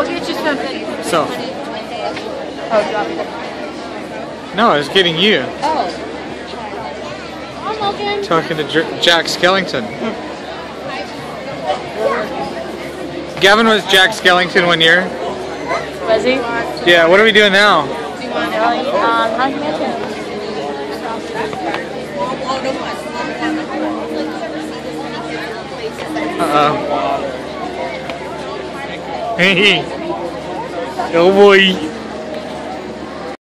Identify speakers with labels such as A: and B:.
A: Go get you something.
B: So,
A: Oh, do you want me to?
B: no, I was getting you.
A: Oh.
B: Talking to J Jack Skellington. Gavin was Jack Skellington one year.
A: Was he?
B: Yeah, what are we doing now?
A: Um, do you want to? Um,